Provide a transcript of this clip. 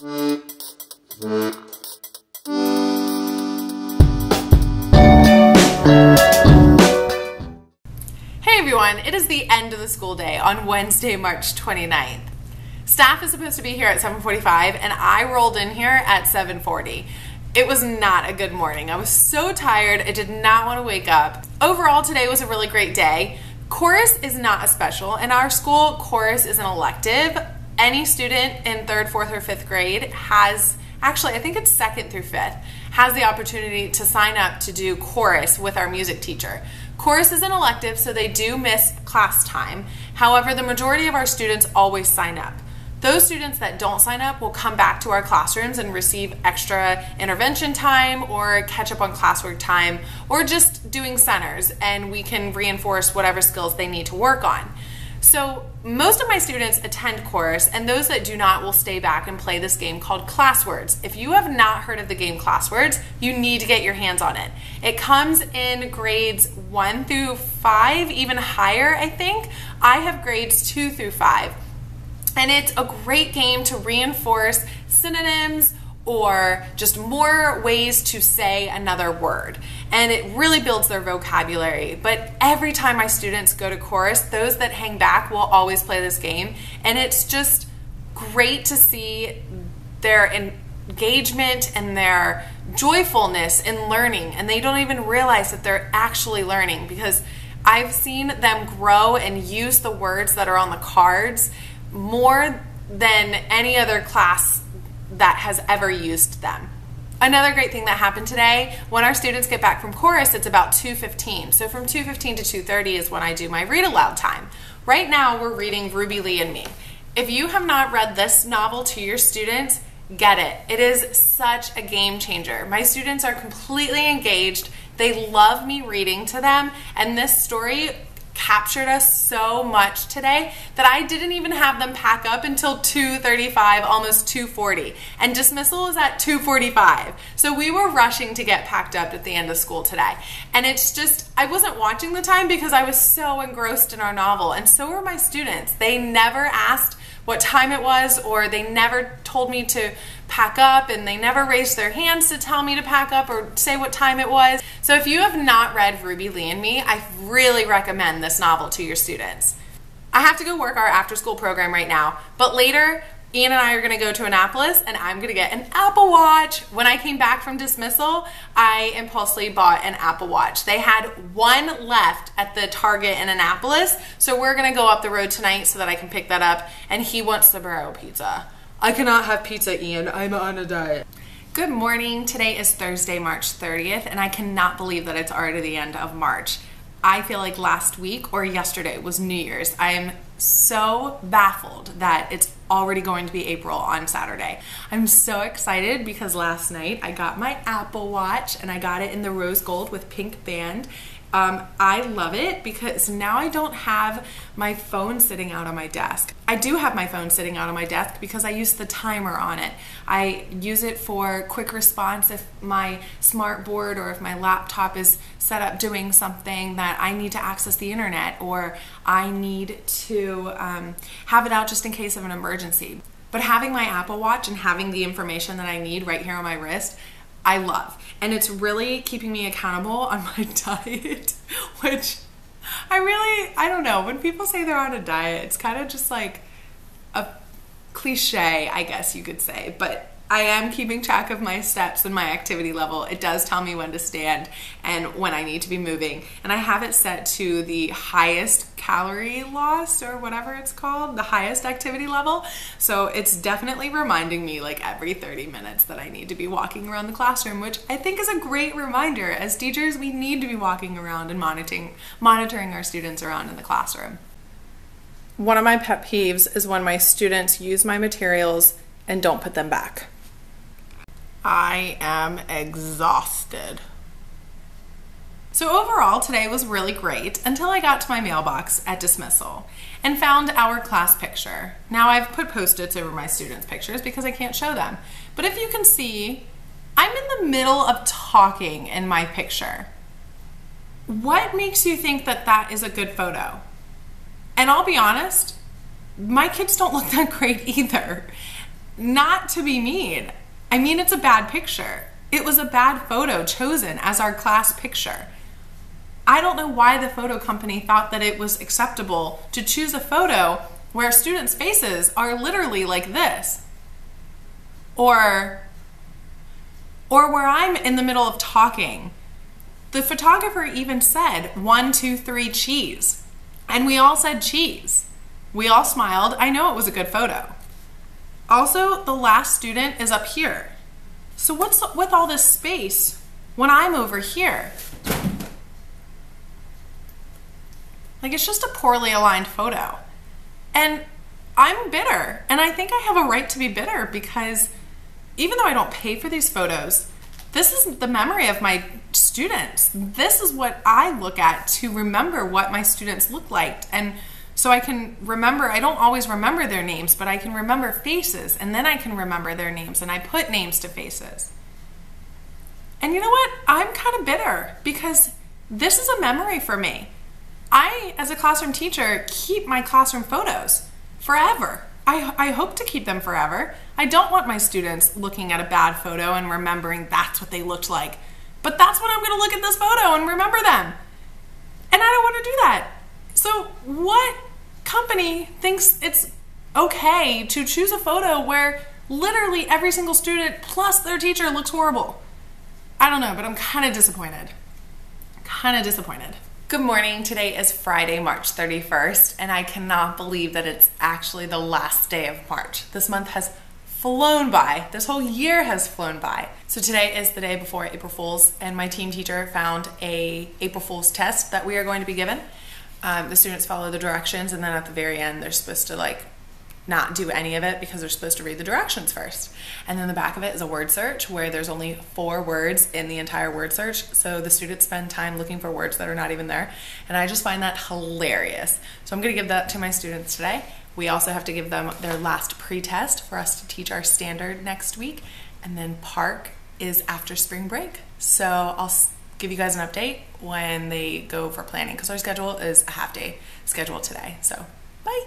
Hey everyone, it is the end of the school day on Wednesday, March 29th. Staff is supposed to be here at 7:45 and I rolled in here at 7:40. It was not a good morning. I was so tired. I did not want to wake up. Overall, today was a really great day. Chorus is not a special. In our school, chorus is an elective. Any student in 3rd, 4th or 5th grade has actually, I think it's 2nd through 5th, has the opportunity to sign up to do chorus with our music teacher. Chorus is an elective, so they do miss class time. However, the majority of our students always sign up. Those students that don't sign up will come back to our classrooms and receive extra intervention time or catch up on classwork time or just doing centers, and we can reinforce whatever skills they need to work on. So, most of my students attend chorus, and those that do not will stay back and play this game called Classwords. If you have not heard of the game Classwords, you need to get your hands on it. It comes in grades one through five, even higher, I think. I have grades two through five. And it's a great game to reinforce synonyms or just more ways to say another word. And it really builds their vocabulary. But every time my students go to chorus, those that hang back will always play this game. And it's just great to see their engagement and their joyfulness in learning. And they don't even realize that they're actually learning because I've seen them grow and use the words that are on the cards more than any other class that has ever used them. Another great thing that happened today, when our students get back from chorus, it's about 2.15. So from 2.15 to 2.30 is when I do my read aloud time. Right now, we're reading Ruby Lee and Me. If you have not read this novel to your students, get it. It is such a game changer. My students are completely engaged. They love me reading to them, and this story captured us so much today that I didn't even have them pack up until 2:35, almost 2:40. And dismissal was at 2:45. So we were rushing to get packed up at the end of school today. And it's just I wasn't watching the time because I was so engrossed in our novel and so were my students. They never asked what time it was or they never told me to pack up and they never raised their hands to tell me to pack up or say what time it was. So if you have not read Ruby Lee and Me, I really recommend this novel to your students. I have to go work our after school program right now, but later Ian and I are going to go to Annapolis and I'm going to get an Apple Watch. When I came back from dismissal, I impulsively bought an Apple Watch. They had one left at the Target in Annapolis, so we're going to go up the road tonight so that I can pick that up. And he wants the burro pizza. I cannot have pizza, Ian. I'm on a diet. Good morning. Today is Thursday, March 30th, and I cannot believe that it's already the end of March. I feel like last week or yesterday was New Year's. I am so baffled that it's already going to be April on Saturday. I'm so excited because last night I got my Apple Watch and I got it in the rose gold with pink band um, I love it because now I don't have my phone sitting out on my desk. I do have my phone sitting out on my desk because I use the timer on it. I use it for quick response if my smart board or if my laptop is set up doing something that I need to access the internet or I need to um, have it out just in case of an emergency. But having my Apple Watch and having the information that I need right here on my wrist I love. And it's really keeping me accountable on my diet, which I really, I don't know. When people say they're on a diet, it's kind of just like a cliche, I guess you could say. But I am keeping track of my steps and my activity level. It does tell me when to stand and when I need to be moving. And I have it set to the highest calorie loss or whatever it's called, the highest activity level. So it's definitely reminding me like every 30 minutes that I need to be walking around the classroom, which I think is a great reminder. As teachers, we need to be walking around and monitoring monitoring our students around in the classroom. One of my pet peeves is when my students use my materials and don't put them back. I am exhausted. So, overall, today was really great until I got to my mailbox at dismissal and found our class picture. Now, I've put post its over my students' pictures because I can't show them. But if you can see, I'm in the middle of talking in my picture. What makes you think that that is a good photo? And I'll be honest, my kids don't look that great either. not to be mean. I mean, it's a bad picture. It was a bad photo chosen as our class picture. I don't know why the photo company thought that it was acceptable to choose a photo where students' faces are literally like this. Or or where I'm in the middle of talking. The photographer even said, one, two, three, cheese. And we all said cheese. We all smiled. I know it was a good photo. Also, the last student is up here. So, what's with all this space when I'm over here? Like, it's just a poorly aligned photo. And I'm bitter. And I think I have a right to be bitter because even though I don't pay for these photos, this is the memory of my students. This is what I look at to remember what my students look like. And so I can remember, I don't always remember their names, but I can remember faces and then I can remember their names and I put names to faces. And you know what? I'm kind of bitter because this is a memory for me. I, as a classroom teacher, keep my classroom photos forever. I, I hope to keep them forever. I don't want my students looking at a bad photo and remembering that's what they looked like. But that's when I'm going to look at this photo and remember them. And I don't want to do that. So, what company thinks it's okay to choose a photo where literally every single student plus their teacher looks horrible? I don't know, but I'm kind of disappointed. Kind of disappointed. Good morning. Today is Friday, March 31st, and I cannot believe that it's actually the last day of March. This month has flown by. This whole year has flown by. So today is the day before April Fools, and my team teacher found a April Fools test that we are going to be given. Um, the students follow the directions, and then at the very end, they're supposed to like not do any of it because they're supposed to read the directions first. And then the back of it is a word search where there's only four words in the entire word search. So the students spend time looking for words that are not even there. And I just find that hilarious. So I'm going to give that to my students today. We also have to give them their last pre-test for us to teach our standard next week. And then PARCC is after spring break. So I'll give you guys an update when they go for planning because our schedule is a half day schedule today. So, bye.